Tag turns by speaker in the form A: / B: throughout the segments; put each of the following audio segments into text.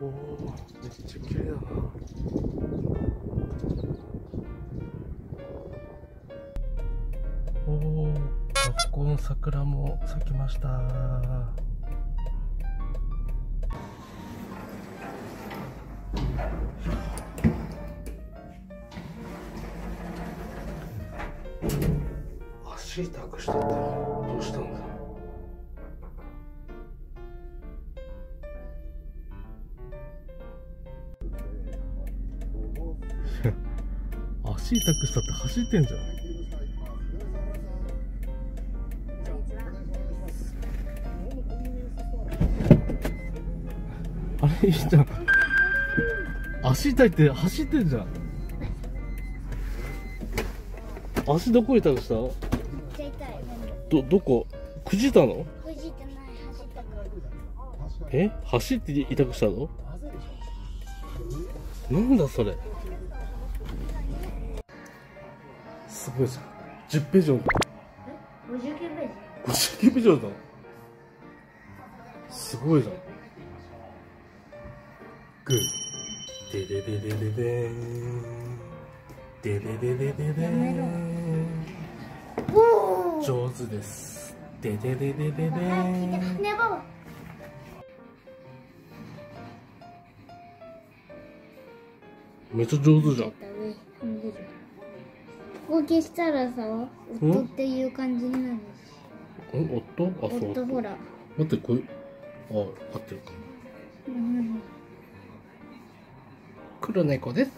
A: おおめっちゃ綺麗だな。おお学校の桜も咲きました。足痛くしてた。どうしたんだろう。足痛くしたって走ってんじゃん。あれいいじゃん。足痛いって走ってんじゃん。足どこ痛くした？どどこ？くじったの？
B: くじってない走ったから。
A: え？走って痛くしたの？なんだそれ？すごいじゃん10ページの
B: 59ページ
A: ？59ページだすごいじゃん。グー。デデデデデデーンデデデデ上手です。デデデデデデ
B: ねばば
A: めっちゃ上手じゃん
B: ここ消したらさ夫っていう感じになる
A: ん夫？あそう。
B: 夫ほら。
A: 待ってこれあ合ってるか
B: うん。
A: 黒猫です。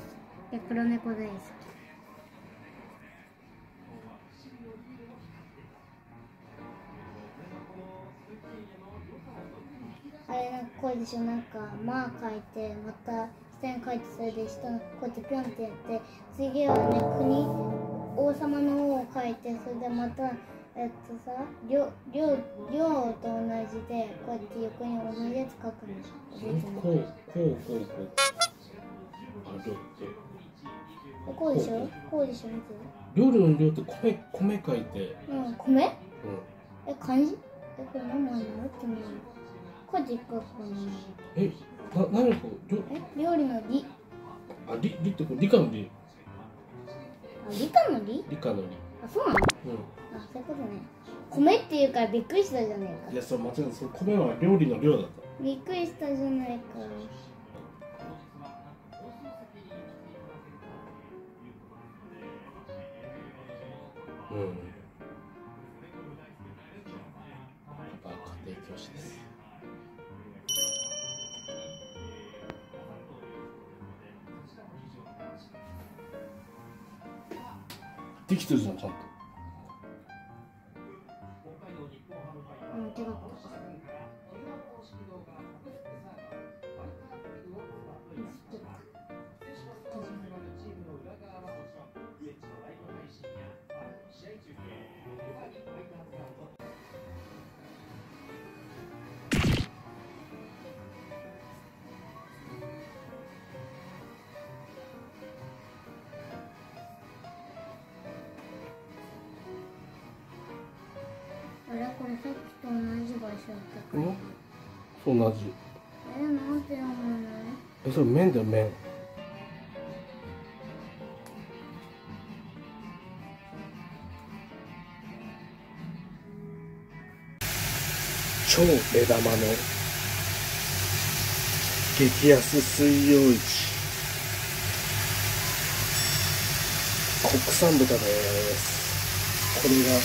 B: いや黒猫大好き。あれなんかこうでしょ？なんか「まあ」書いてまた下に書いてそれで下のこうやってピョンってやって次はね国王様の王を書いてそれでまたえっとさ領領領と同じでこうやって横に同じやつ書くんでしょ
A: こうこうこうこうあ量って
B: こうでしょこうでしょ見て
A: 料理の量って米米書いて
B: うん米
A: う
B: え漢字えこれ何枚なのって思うこうやっていくかここに
A: んえな何こう料
B: え料理の理
A: あ理理ってこれ理科の理
B: 理科の理？
A: 理科の理。
B: あそうなの？
A: う
B: あそういうことね。米っていうからびっくりしたじゃねえ
A: んいやそれ間違えたそれ米は料理の量だった。
B: かびっくりしたじゃないか。
A: うん。やっぱ家庭教師ですできてるじゃんちゃんと。
B: あれこれさっきと同じ場所だったか
A: うん？
B: ら
A: そう同じ。
B: えなんで読まない
A: えそれ麺だよ麺。超目玉の激安水曜市。国産豚です。これが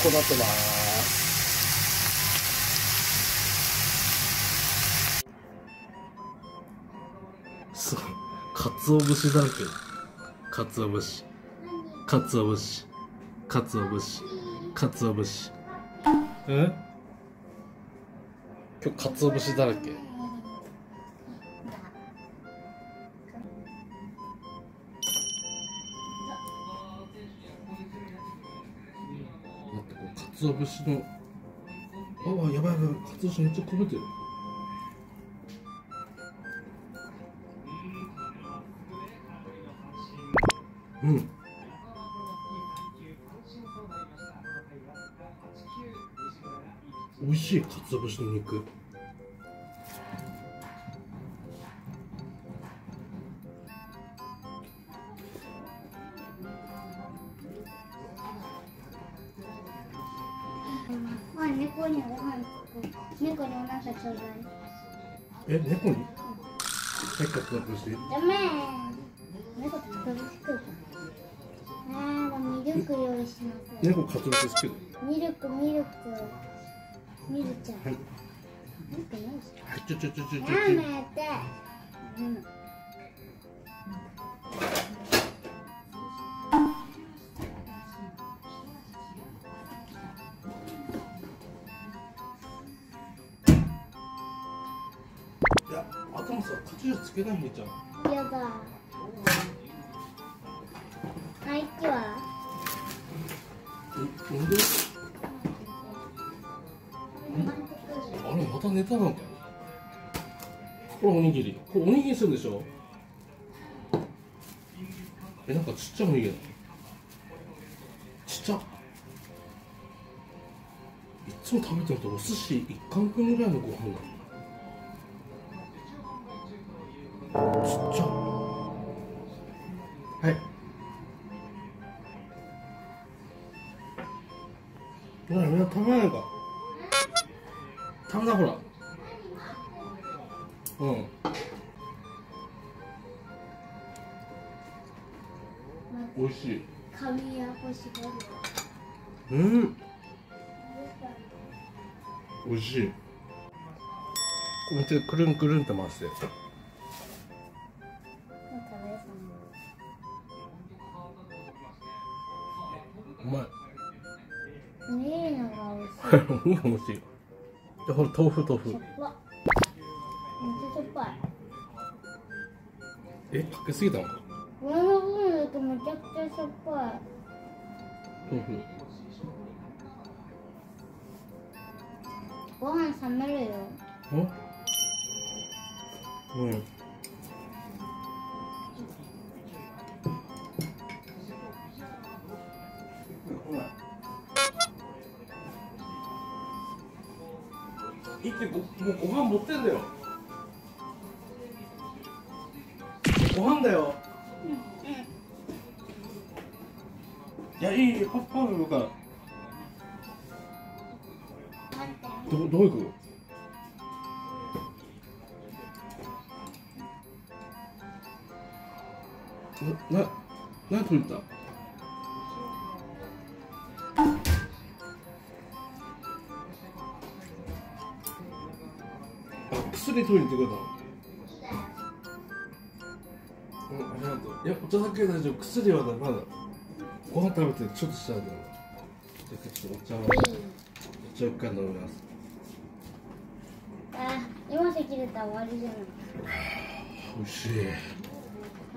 A: こうなってますすごい。かつお節だらけ。かつお節。かつお節。かつお節。かつお節。え？今日かつお節だらけ。つお節の。ああ、やばいやばい。かつお節めっちゃこぼれてる。うん。美味しい、かつお節の肉。
B: まあ猫にご飯猫にお腹ちょうだい。
A: え猫に？せっかくだとして。
B: ダメ。猫って食べつくから。あーミルク用意しなさい
A: 猫かつお節けど
B: ミルクミルクミルちゃん。
A: はい。
B: ミルクないし
A: はいちょちょちょちょちょちょ。
B: やめて。うん
A: けないみーちゃん
B: やだ。あいきは？
A: えなんで？あれまたネタなんか？これおにぎり。これおにぎりするんでしょ？えなんかちっちゃいおにぎりだ。ちっちゃ。いつも食べてるとお寿司一貫分ぐらいのご飯だ。ちはいほらみん。な食べないのか食べなほらうん。美味しい
B: 髪や星が
A: うん。美味しいこうやってくるん。くるん。って回して
B: う
A: まい。
B: い見えるのが美味しい。
A: いい美味しいでほら豆腐豆腐。
B: しょっぱめっちゃしょっぱい。
A: えかけすぎたの？か
B: この部分だとめちゃくちゃしょっぱい。
A: 豆腐
B: ご飯冷めるよ。
A: おうんってごもうご飯持ってんだよ。ご飯だよ。いやいいいいパパパパかどどう行くの？な、な、何取れた？薬取りに行ってくれたのうん、ありがとういや、お茶だけ大丈夫薬はまだご飯食べてちょっとしたらだよじゃあちょっとお茶をお茶を一回飲みます
B: あ今席出たら終わりじゃない
A: 美味しい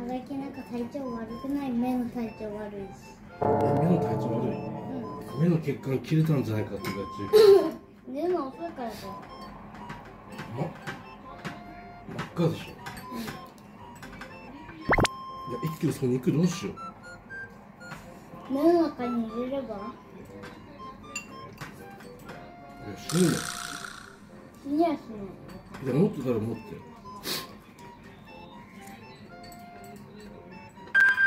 B: 最近なんか体調悪くない目の体調悪いし
A: 目の体調悪い
B: うん
A: 目の血管切れたんじゃないかっていうか
B: 寝るの遅いからだ
A: 真っ赤でしょ、いや一キロその？肉どうしよう。
B: 目の中に入れれば？
A: いや死ぬね
B: 死にはしない。
A: いや持ってたら持って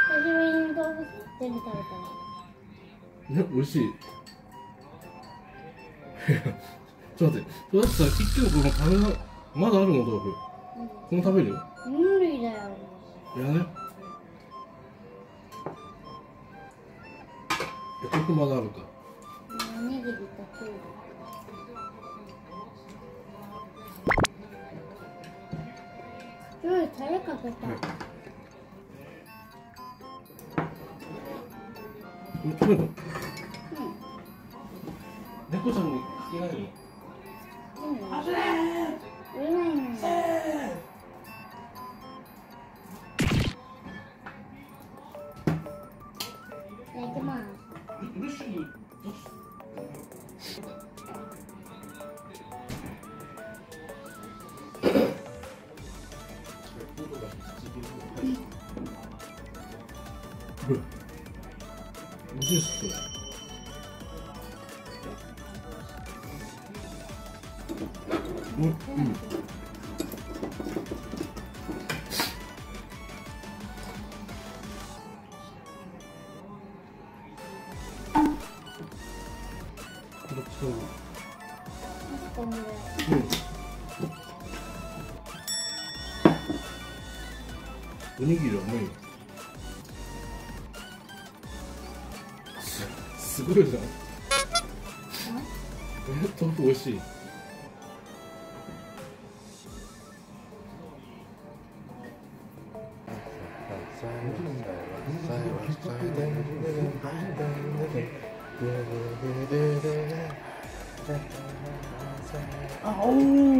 B: 久しぶりに動物全部食べた
A: ね美味しいちょっと待ってそれだってさ一キロこの食べなまだあるの豆腐。
B: ら
A: この食べるよ。
B: うん無理だよ。
A: いやね。いや豆腐まだあるか。
B: おにぎりとキュウリキュウリタレかけた。うん。
A: 猫ちゃんにかけないの？
B: うん。売れ
A: うん。うん。これそう
B: ん。ぐらい
A: うん。おにぎりは何すすごいじゃん。え豆腐美味しいあおー。